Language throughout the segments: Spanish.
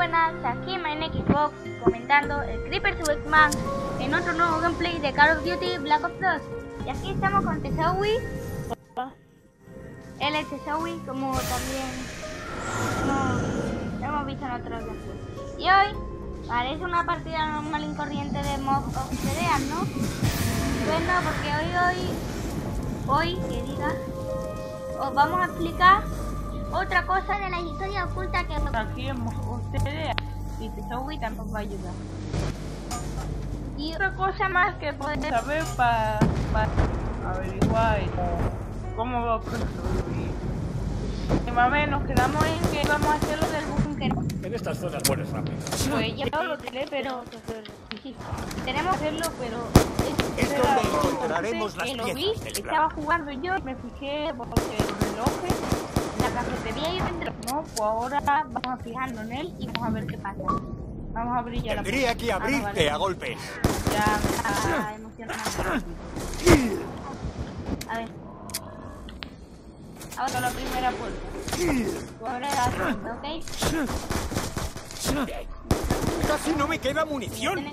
buenas, aquí Xbox comentando el Creeper Swagman en otro nuevo gameplay de Call of Duty Black Ops 2 Y aquí estamos con Tesawi Él es Tesawi como también hemos, visto en otros gameplays. Y hoy parece una partida normal y corriente de Mob of the ¿no? Bueno, porque hoy, hoy, hoy, que diga, os vamos a explicar otra cosa de la historia oculta que aquí ustedes y Tesawi tampoco va a ayudar. Y otra cosa más que pueden saber para averiguar cómo va a construir. Y más o menos quedamos en que vamos a hacer lo del búnker. En estas zonas mueres rápido. Pues ya lo diré, pero tenemos que hacerlo, pero es, es donde encontraremos las piezas. Lo vi, estaba jugando yo, me fijé porque el reloj la cafetería y vender. No, pues ahora vamos a fijarnos en él y vamos a ver qué pasa. Vamos a abrir ya Tendría la que abrirte ah, no, vale. a golpes. Ya me está emocionando. A ver. Ahora la primera puerta. Ahora la segunda, ¿ok? Casi no me queda munición.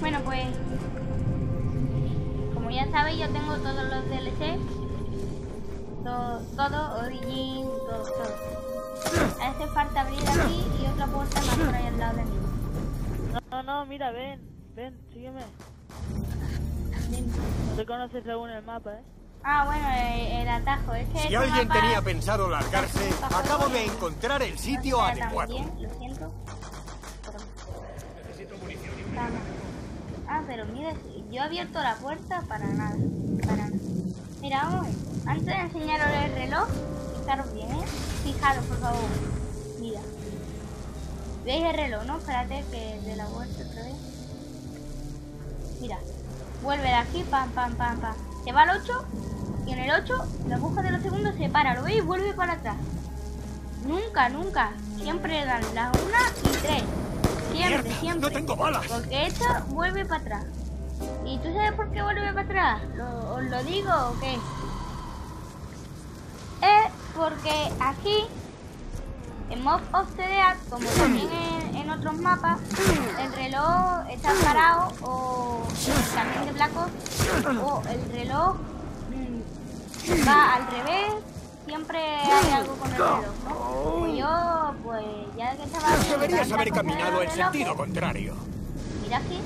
Bueno, pues... Como ya sabéis, yo tengo todos los DLC todo, todo, origin, todo, todo. Hace falta abrir aquí y otra puerta más por ahí al lado de mí. No, no, mira, ven, ven, sígueme. No te conoces según el mapa, ¿eh? Ah, bueno, el, atajo. Es que si alguien mapa... tenía pensado largarse, acabo de encontrar el sitio no adecuado. Bien, lo siento. Necesito munición. Ah, pero mire, yo he abierto la puerta para nada. Para nada. Mira, vamos. Antes de enseñaros el reloj, fijaros bien, ¿eh? Fijaros, por favor. Mira. ¿Veis el reloj, no? Espérate que de la vuelta otra vez. Mira. Vuelve de aquí, pam, pam, pam, pam. Se va al 8 y en el 8 la aguja de los segundos se para, ¿lo veis? Vuelve para atrás. Nunca, nunca. Siempre dan las 1 y 3. Siempre, siempre. No tengo balas. Porque esta vuelve para atrás. ¿Y tú sabes por qué vuelve para atrás? ¿Lo, ¿Os lo digo o qué? Porque aquí, en Mob of the Dead, como también en, otros mapas, el reloj está parado o también de Black o el reloj mm, va al revés siempre hay algo con el reloj, ¿no? Pues yo, pues ya que estaba... Deberías haber caminado en sentido contrario. Mira aquí.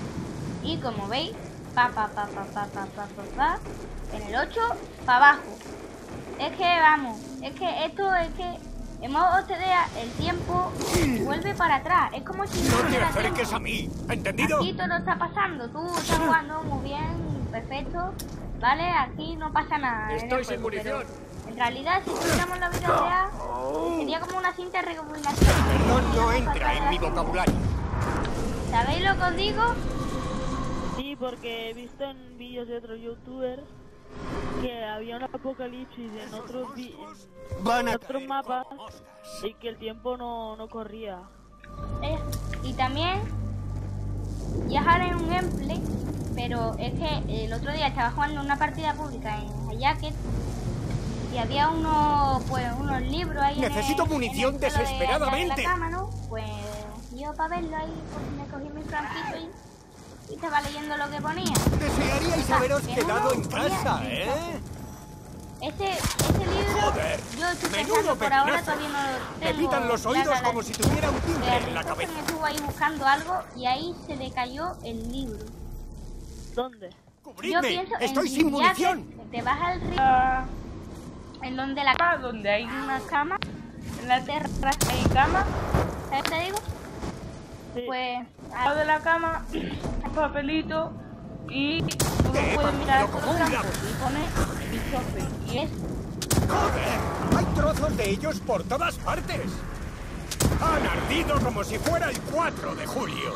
Y como veis, pa, pa, pa, pa, pa, pa, pa, pa, pa, en el 8, para abajo. Es que, vamos, es que esto es que en modo OCDA el tiempo vuelve para atrás. Es como si no te acerques a mí, ¿entendido? Aquí todo está pasando. Tú estás jugando muy bien, perfecto. ¿Vale? Aquí no pasa nada. Estoy sin munición. En realidad, si tuviéramos la vida real, sería como una cinta de recopilación. Perdón no entra en mi vocabulario. ¿Sabéis lo que os digo? Sí, porque he visto en vídeos de otros youtubers que había un apocalipsis en otros, en otros mapas y que el tiempo no, no corría. Eh, y también, ya haré un gameplay, pero es que el otro día estaba jugando una partida pública en Hayaket y había unos, pues, unos libros ahí. Necesito en el, munición en desesperadamente. De, la cama, ¿no? Pues yo para verlo ahí, pues me cogí mi franquito y y estaba leyendo lo que ponía. Desearíais haberos quedado en casa, ¿eh? Ese, ese libro, Joder, yo estoy pensando, por ahora todavía no lo tengo. Me pitan los oídos como si tuviera un timbre en la cabeza. Me estuvo ahí buscando algo y ahí se le cayó el libro. ¿Dónde? ¡Cubridme! Yo pienso ¡Estoy sin munición! Te vas al río, uh, en donde la cama, donde hay una cama, en la terraza hay cama. ¿Sabes qué te digo? Sí. Pues al lado de la cama un papelito y uno puede mirar por los campos y pone bichofe y es ¡Joder! ¡Hay trozos de ellos por todas partes! Han ardido como si fuera el 4 de julio.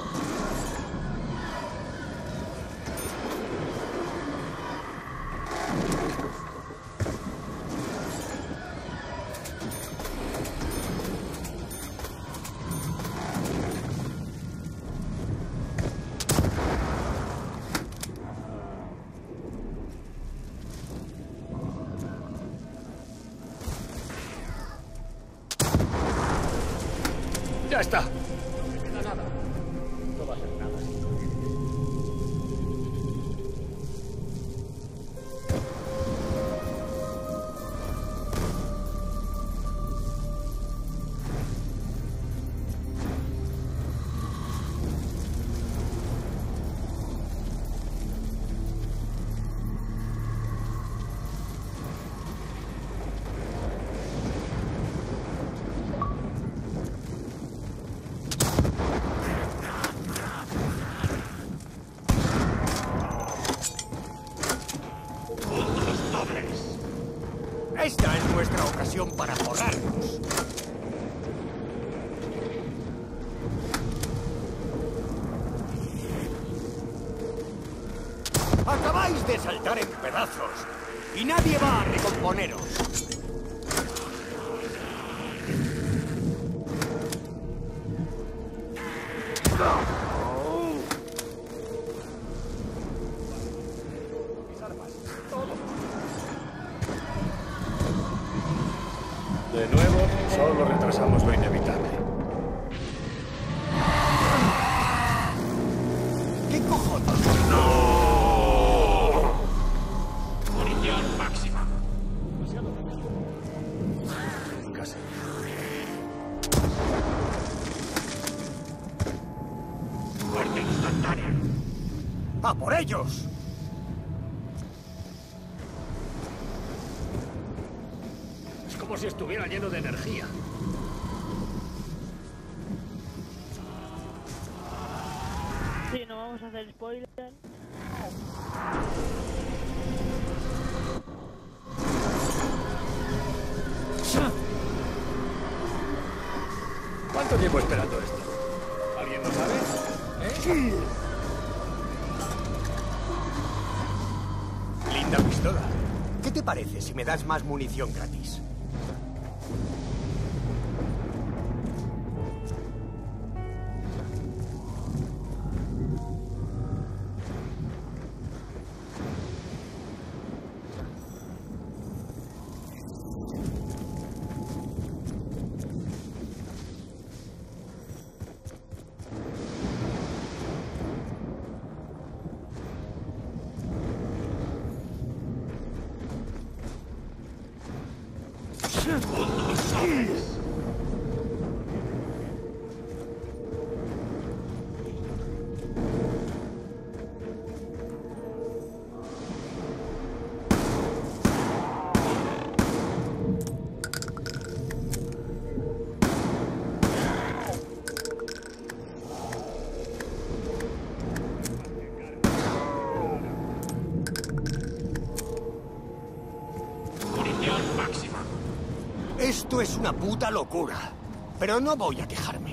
Para forrarnos. Solo retrasamos lo inevitable. ¿Cuánto tiempo esperando esto? ¿Alguien lo sabe? ¿Eh? Linda pistola. ¿Qué te parece si me das más munición gratis? Munición es una puta locura. Pero no voy a quejarme.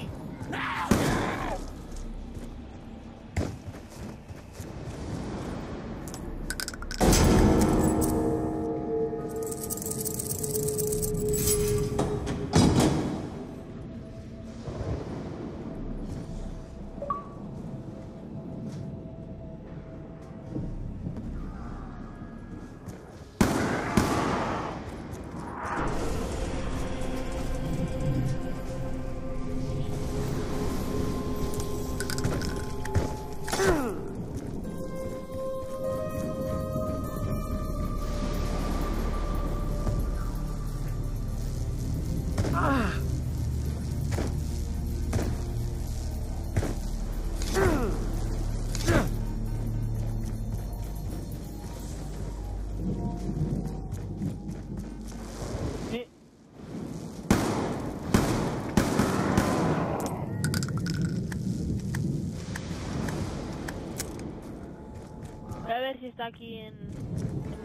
Voy a ver si está aquí en,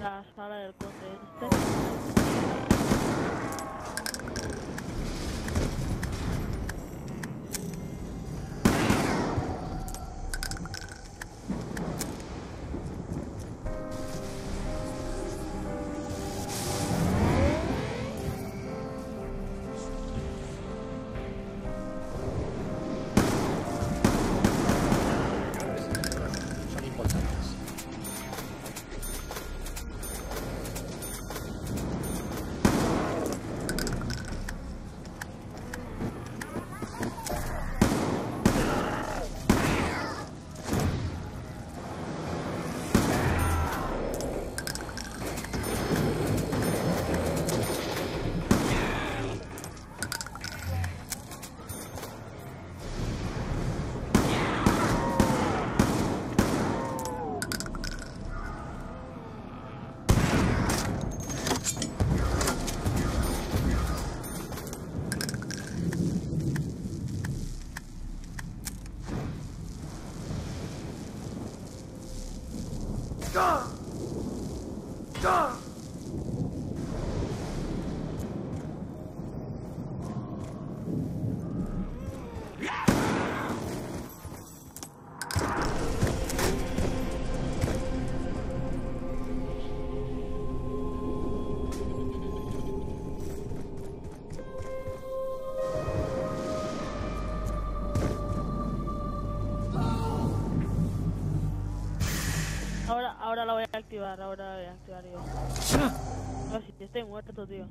la sala del conde activar, ahora voy a activar yo. No, si estoy muerto, tío.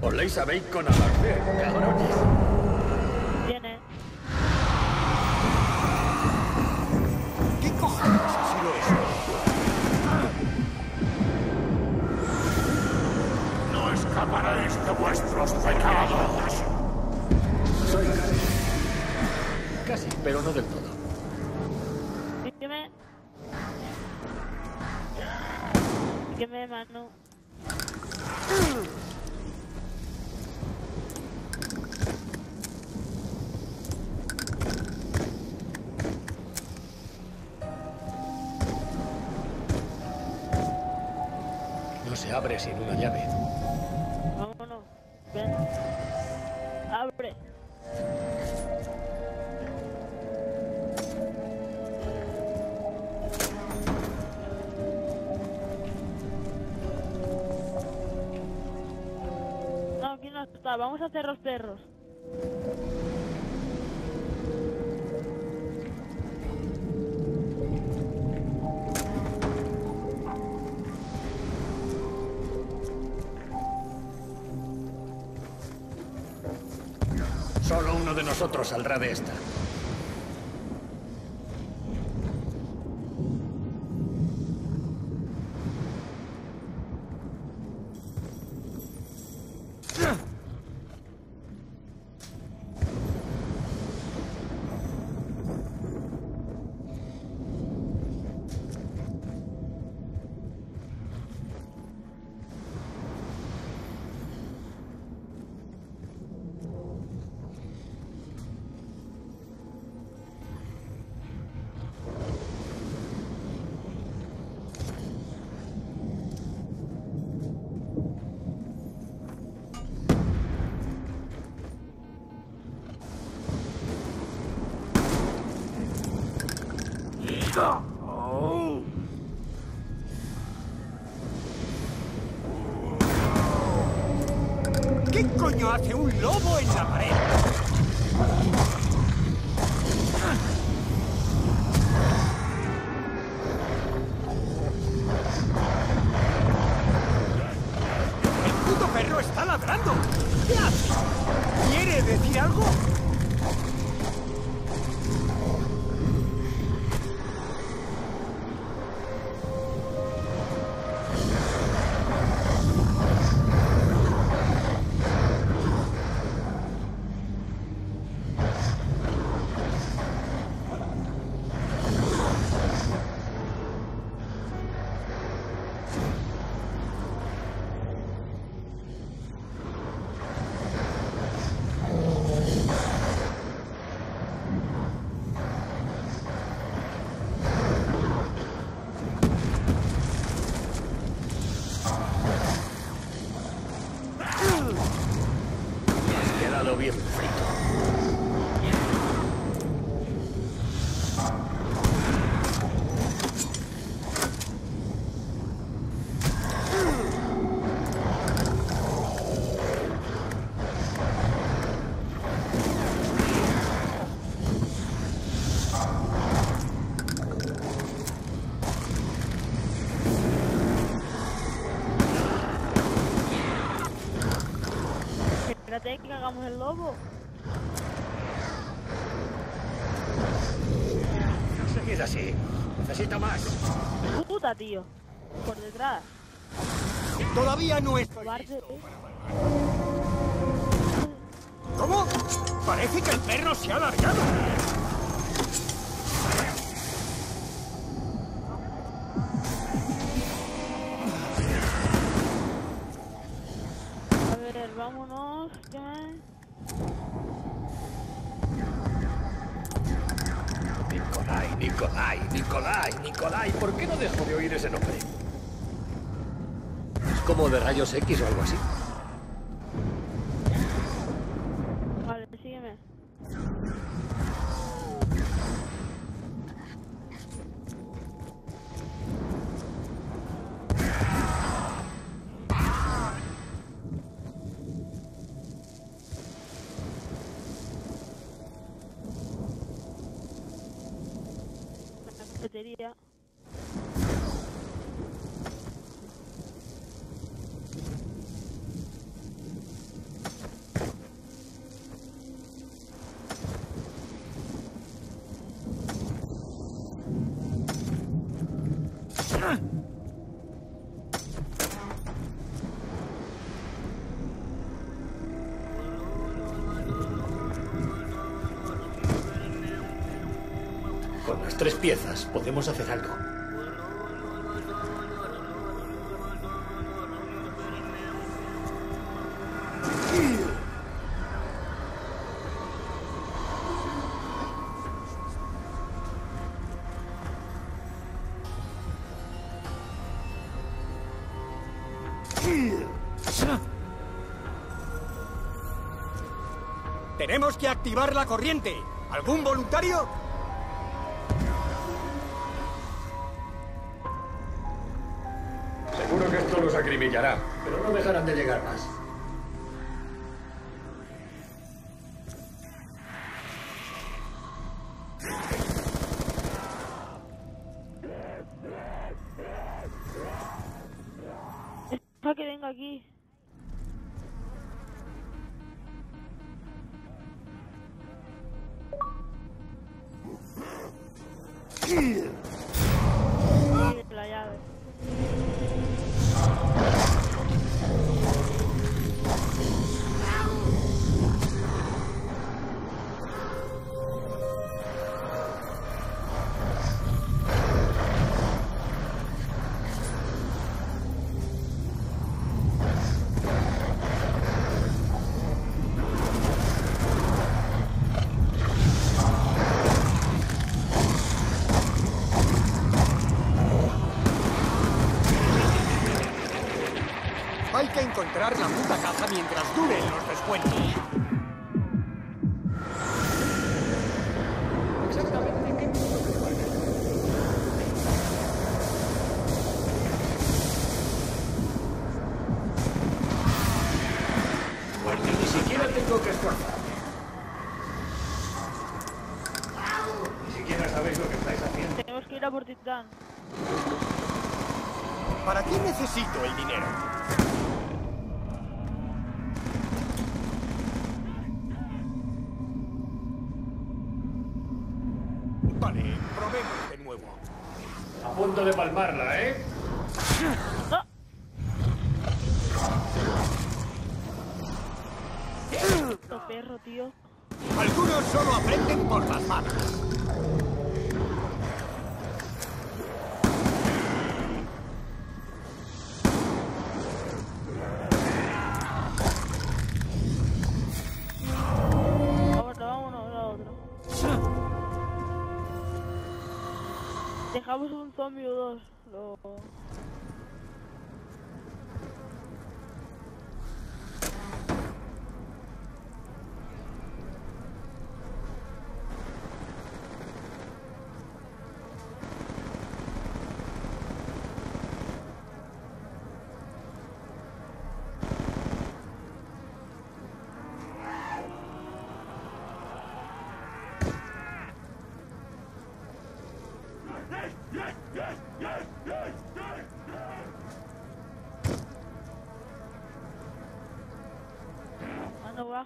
Oléis a bacon a la cabrones. Abre. No, aquí no está. Vamos a hacer los perros. De nosotros saldrá de esta. ¿Qué hace un lobo en la pared? ¡El puto perro está ladrando! ¿Quiere decir algo? Lobo. Seguid así. Necesito más. Puta, tío. Por detrás. Todavía no estoy. Cobarde. ¿Cómo? Parece que el perro se ha alargado. Nicolai, Nicolai. ¿Por qué no dejo de oír ese nombre? ¿Es como de rayos X o algo así? Vale, sígueme. Cafetería. Con las tres piezas podemos hacer algo. Tenemos que activar la corriente. ¿Algún voluntario? Pero no dejarán de llegar más. Deja que venga aquí. Hay que encontrar la puta caja mientras duren los descuentos. Vale, probemos de nuevo. A punto de palmarla, ¿eh? Perro, tío. Algunos solo aprenden por las malas.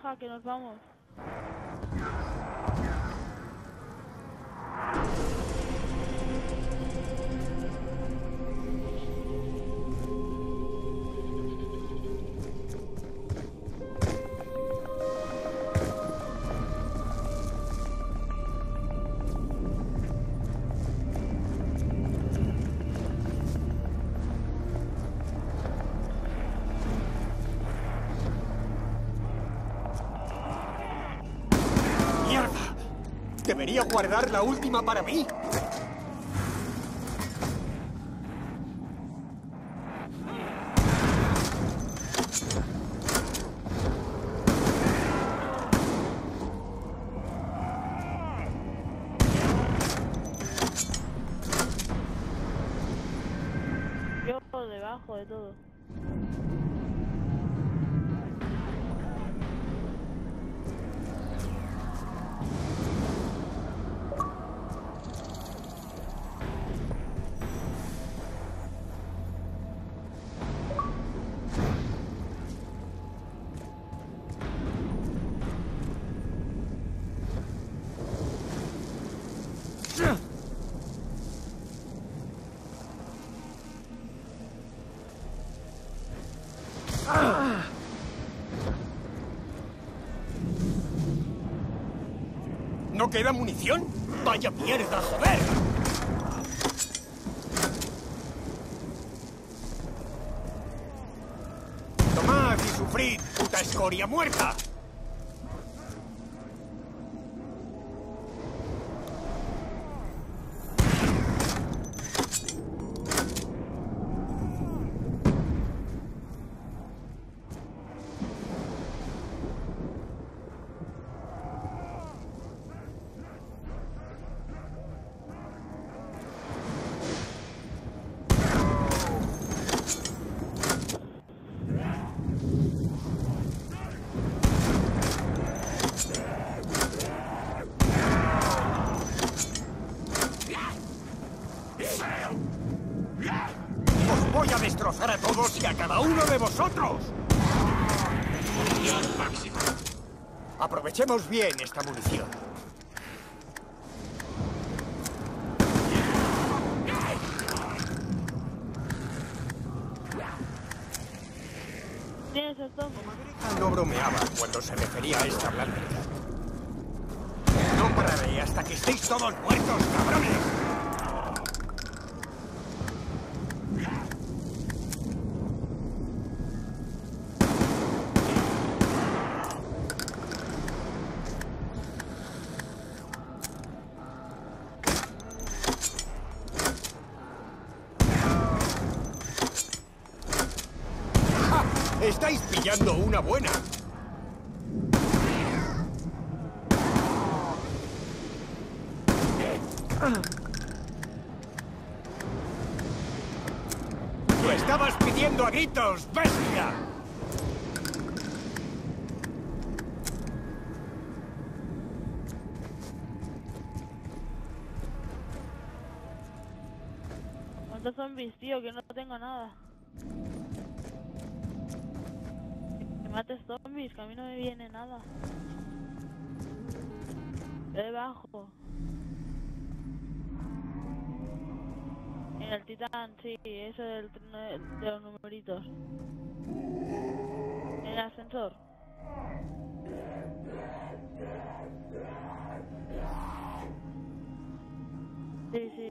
Baja, que nos vamos. Debería guardar la última para mí. ¿No queda munición? ¡Vaya mierda, joder! ¡Tomad y sufrid, puta escoria muerta! ¡Os voy a destrozar a todos y a cada uno de vosotros! Aprovechemos bien esta munición. No bromeaba cuando se refería a esta blanca. No pararé hasta que estéis todos muertos, cabrones. Gritos, bestia! ¿Cuántos zombies, tío? Que no tengo nada. Que mates zombies, que a mí no me viene nada. Debajo. El titán, sí, eso del, de los numeritos. El ascensor. Sí, sí.